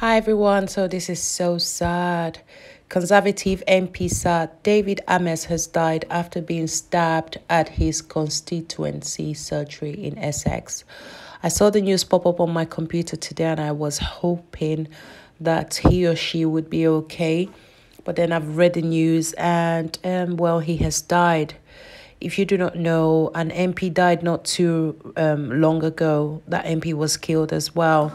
Hi everyone, so this is so sad. Conservative MP Sir David Amess has died after being stabbed at his constituency surgery in Essex. I saw the news pop up on my computer today and I was hoping that he or she would be okay. But then I've read the news and um well he has died. If you do not know, an MP died not too um, long ago. That MP was killed as well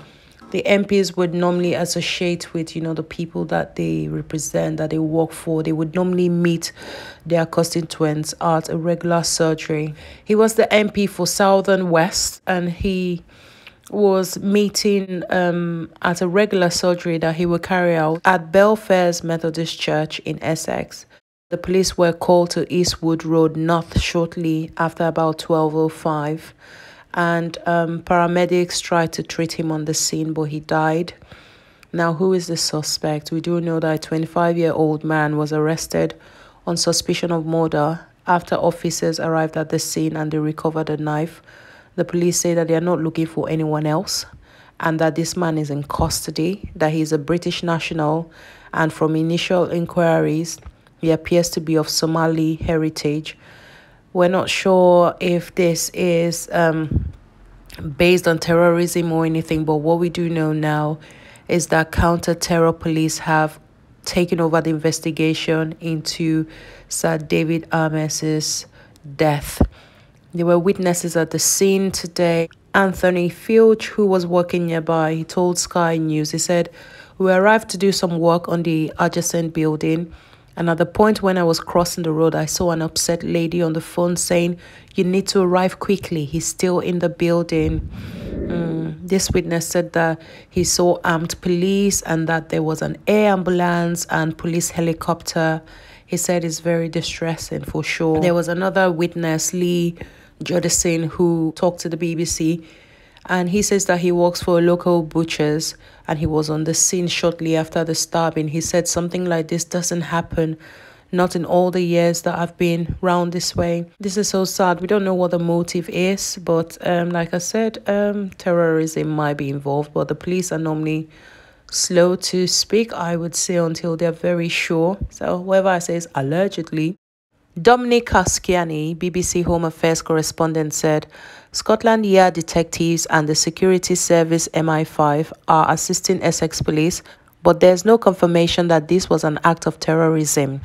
the MPs would normally associate with, you know, the people that they represent, that they work for. They would normally meet their constituents at a regular surgery. He was the MP for Southend West and he was meeting um, at a regular surgery that he would carry out at Belfairs Methodist Church in Essex. The police were called to Eastwood Road North shortly after about 1205 and um, paramedics tried to treat him on the scene, but he died. Now, who is the suspect? We do know that a 25 year old man was arrested on suspicion of murder after officers arrived at the scene and they recovered a knife. The police say that they are not looking for anyone else and that this man is in custody, that he is a British national, and from initial inquiries, he appears to be of Somali heritage we're not sure if this is um, based on terrorism or anything, but what we do know now is that counter terror police have taken over the investigation into Sir David Amess's death. There were witnesses at the scene today. Anthony Filch, who was working nearby, he told Sky News, he said, We arrived to do some work on the adjacent building and at the point when I was crossing the road, I saw an upset lady on the phone saying, You need to arrive quickly. He's still in the building. Mm. This witness said that he saw armed police and that there was an air ambulance and police helicopter. He said it's very distressing for sure. There was another witness, Lee Jodison, who talked to the BBC and he says that he works for a local butcher's and he was on the scene shortly after the stabbing. He said something like this doesn't happen not in all the years that I've been round this way. This is so sad. We don't know what the motive is, but um, like I said, um, terrorism might be involved, but the police are normally slow to speak, I would say, until they're very sure. So whoever I say is allegedly. Dominic Casciani, BBC Home Affairs correspondent, said Scotland Yard detectives and the security service MI5 are assisting Essex police, but there's no confirmation that this was an act of terrorism.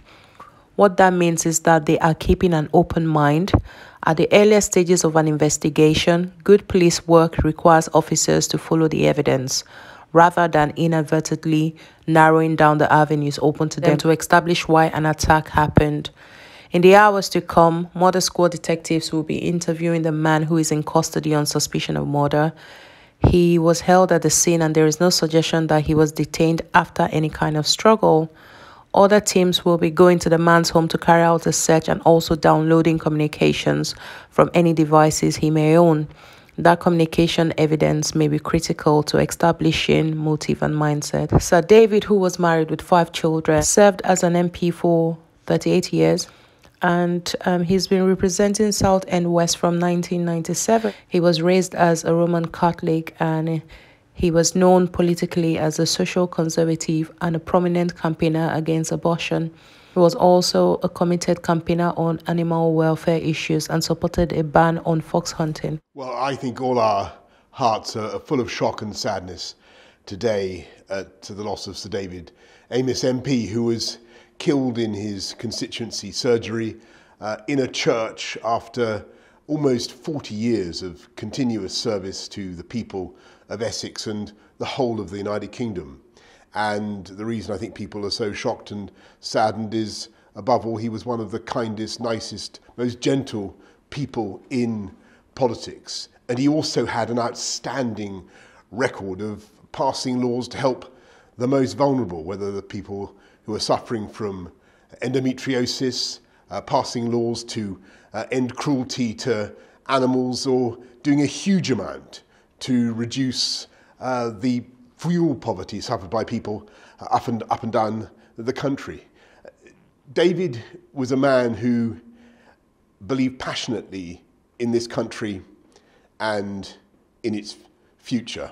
What that means is that they are keeping an open mind. At the earlier stages of an investigation, good police work requires officers to follow the evidence rather than inadvertently narrowing down the avenues open to them to establish why an attack happened. In the hours to come, murder squad detectives will be interviewing the man who is in custody on suspicion of murder. He was held at the scene and there is no suggestion that he was detained after any kind of struggle. Other teams will be going to the man's home to carry out a search and also downloading communications from any devices he may own. That communication evidence may be critical to establishing motive and mindset. Sir David, who was married with five children, served as an MP for 38 years and um, he's been representing Southend West from 1997. He was raised as a Roman Catholic and he was known politically as a social conservative and a prominent campaigner against abortion. He was also a committed campaigner on animal welfare issues and supported a ban on fox hunting. Well, I think all our hearts are full of shock and sadness today at, to the loss of Sir David Amess MP, who was killed in his constituency surgery uh, in a church after almost 40 years of continuous service to the people of Essex and the whole of the United Kingdom. And the reason I think people are so shocked and saddened is, above all, he was one of the kindest, nicest, most gentle people in politics. And he also had an outstanding record of passing laws to help the most vulnerable, whether the people who are suffering from endometriosis, uh, passing laws to uh, end cruelty to animals, or doing a huge amount to reduce uh, the fuel poverty suffered by people uh, up and, up and down the country. David was a man who believed passionately in this country and in its future.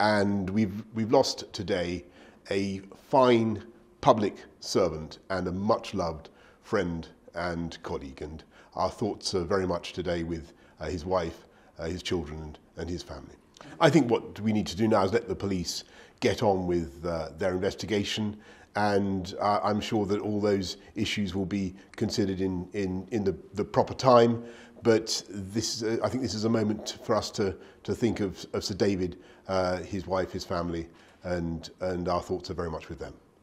and we've, we've lost today a fine public servant and a much loved friend and colleague. And our thoughts are very much today with uh, his wife, uh, his children, and, and his family. I think what we need to do now is let the police get on with uh, their investigation and I'm sure that all those issues will be considered in, in, in the, the proper time. But this, I think this is a moment for us to, to think of, of Sir David, uh, his wife, his family, and, and our thoughts are very much with them.